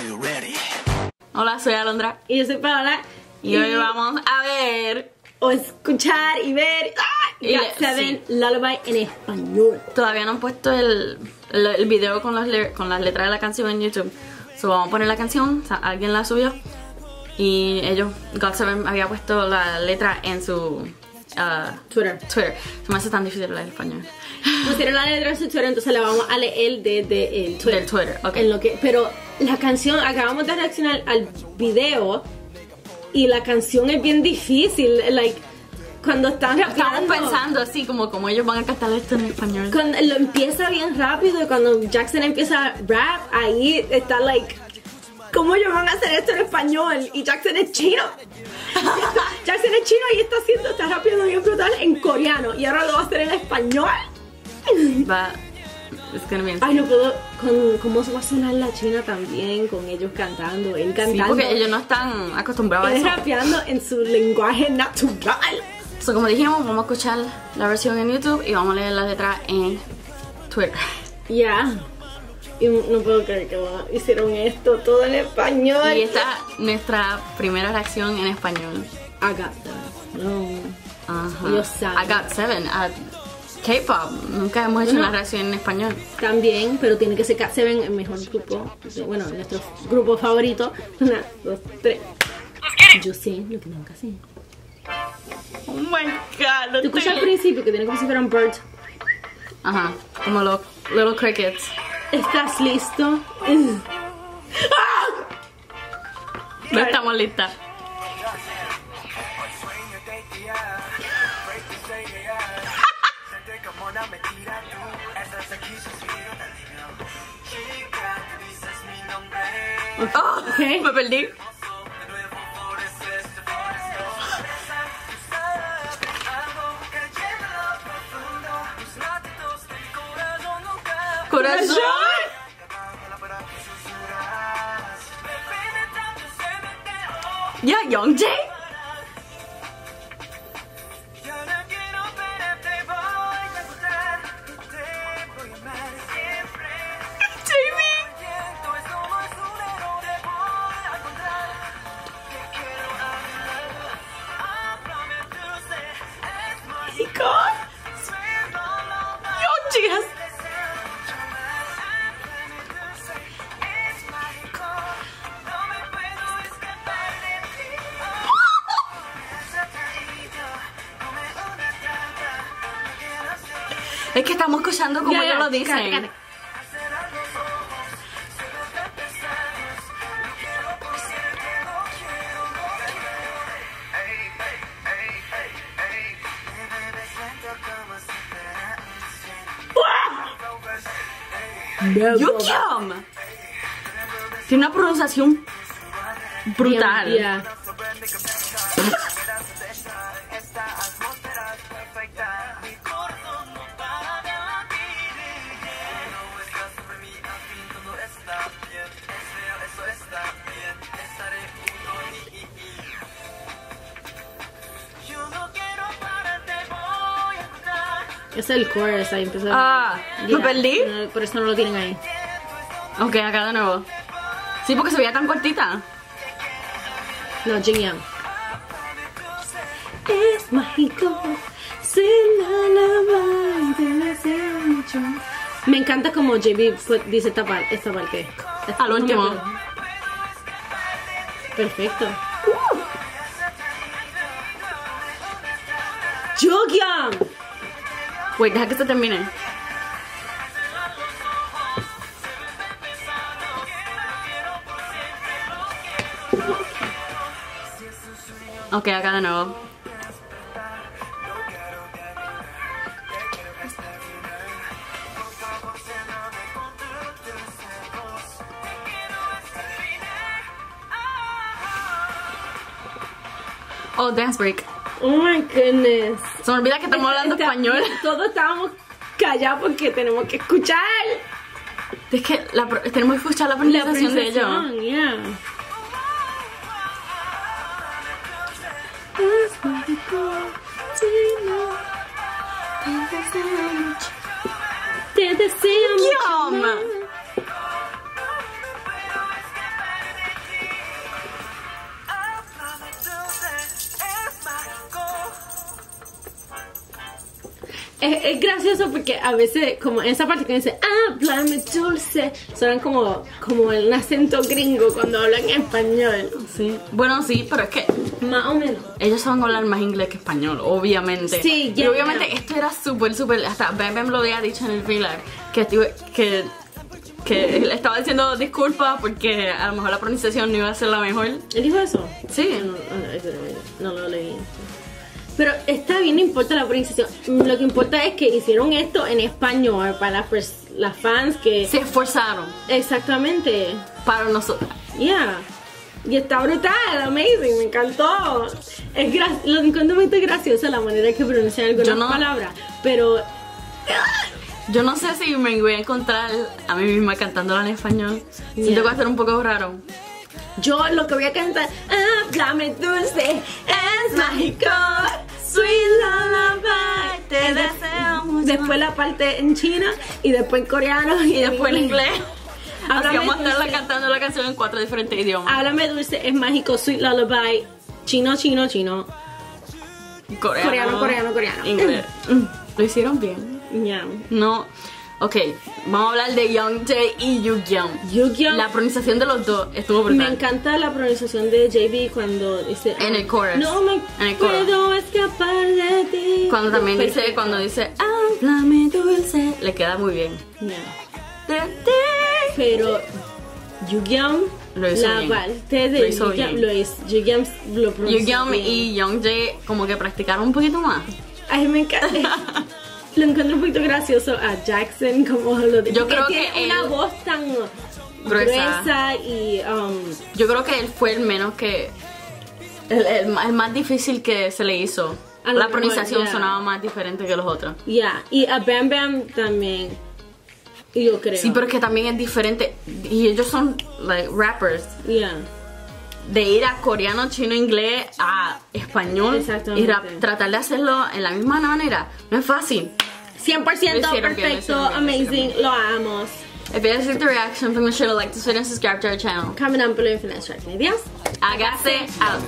Are you ready? Hola, soy Alondra Y yo soy Paola. y hoy vamos a ver. O escuchar y ver. ¡ah! Y God le- Seven Lullaby en español. Todavía no han puesto el, el, el video con, los le- con las letras de la canción en YouTube. So vamos a poner la canción, o sea, alguien la subió. Y ellos, God7 había puesto la letra en su ah, Twitter. Twitter. Se me hace tan difícil leer español. Pusieron la letra en su Twitter, entonces la vamos a leer desde el Twitter. Del Twitter, ok. En lo que, pero la canción, acabamos de reaccionar al video y la canción es bien difícil. Like, cuando están Estamos pensando así, como, como ellos van a cantar esto en español. Cuando lo empieza bien rápido y cuando Jackson empieza a rap, ahí está like, ¿cómo ellos van a hacer esto en español? Y Jackson es chino. Jackson es chino y está haciendo, está rapeando bien brutal en coreano y ahora lo va a hacer en español. Va. It's gonna be Ay, no puedo, con, ¿cómo se va a sonar la china también con ellos cantando, él Sí, cantando? porque ellos no están acostumbrados a él eso. rapeando en su lenguaje natural. So, como dijimos, vamos a escuchar la versión en YouTube y vamos a leer la letra en Twitter. Ya. Y no puedo creer que bueno, hicieron esto todo en español. Y esta es nuestra primera reacción en español. I got that. No. Ajá. Yo. I got seven. K-pop. Nunca hemos hecho No. una reacción en español. También, pero tiene que ser Cat Seven el mejor grupo. Bueno, nuestro grupo favorito. Una, dos, tres. Yo sí, lo que nunca sí. Oh my god. ¿Tú escuchas al principio que tiene como si fueran birds? Ajá. Como los little crickets. ¿Estás listo? No estamos listas. Oh, Ok. Me perdí. Corazón. Ya, Youngjae. Jamie. Es que estamos escuchando como Ya, ellos lo dicen. cállate, cállate. Tiene una pronunciación brutal. Es el chorus, ahí empezó. Ah, ¿me Ya, perdí? no, por eso no lo tienen ahí. Ok, acá de nuevo. Sí, porque se veía tan cortita. No, Jin Young. Es mágico, se la lava y te desea mucho. Me encanta como JB dice esta, par- esta parte. Esta- Al último. no me acuerdo. Perfecto. Jonghyun. Wait, deja que se termine. Ok, acá de nuevo. Oh, dance break. Oh my goodness. Se me olvida que estamos hablando Está- español. Todos estábamos callados porque tenemos que escuchar Es que la tenemos que escuchar la la pronunciación de ellos. yeah. Te deseo mucho más. Es, es gracioso porque a veces, como en esa parte que dice, ah, dulce, suenan como, como un acento gringo cuando hablan español. Sí. Bueno, sí, pero es que Más o menos. ellos saben hablar más inglés que español, obviamente. Sí, Y ya, obviamente ya. esto era súper, súper. Hasta Bam Bam lo había dicho en el trailer. Que, que, que le estaba diciendo disculpas porque a lo mejor la pronunciación no iba a ser la mejor. ¿Él dijo eso? Sí. No, no, no lo leí. Pero está bien, no importa la pronunciación. Lo que importa es que hicieron esto en español para las, fans que... Se esforzaron Exactamente. para nosotros. Yeah. Y está brutal, amazing, me encantó. Es gra- lo encuentro muy graciosa la manera que pronuncian algunas no- palabras. Pero Yo no sé si me voy a encontrar a mí misma cantándola en español. Siento Yeah. que va a ser un poco raro. Yo lo que voy a cantar, háblame dulce, es mágico, sweet lullaby. Te Es de- deseo mucho Después la parte en chino y después en coreano y, después en inglés. Así vamos a estarla cantando la canción en cuatro diferentes idiomas. Háblame dulce, es mágico, sweet lullaby. Chino, chino, chino. Coreano, Coreano, coreano, coreano. Inglés. Lo hicieron bien. Yeah. No. Ok, vamos a hablar de Youngjae y Yugyeom. Yugyeom. La pronunciación de los dos estuvo brutal. Me encanta la pronunciación de JB cuando dice En el chorus. No me En el chorus. puedo escapar de ti. Cuando también dice, cuando dice, háblame dulce, le queda muy bien. Ti. Pero Yugyeom Lo hizo la parte de Lo hizo Yugyeom bien. lo hizo Yugyeom lo pronunció Yugyeom bien. y Youngjae como que practicaron un poquito más. Ay, me encanta. lo encuentro un poquito gracioso a Jackson como lo de Yo creo tiene que una él- voz tan Gruesa. gruesa, y um, Yo creo que él fue el menos que... El, el el más difícil que se le hizo. La pronunciación yeah. sonaba más diferente que los otros. yeah. y a Bam Bam también yo creo Sí, pero es que también es diferente. Y ellos son like, rappers. yeah. De ir a coreano, chino, inglés a español y tratar de hacerlo en la misma manera. No es fácil. 100% Lo hicieron bien, lo perfecto, amazing, lo amamos. If you guys like the reaction, please make sure to like, subscribe, and subscribe to our channel. Comment down below if you're not Adiós. Hágase out.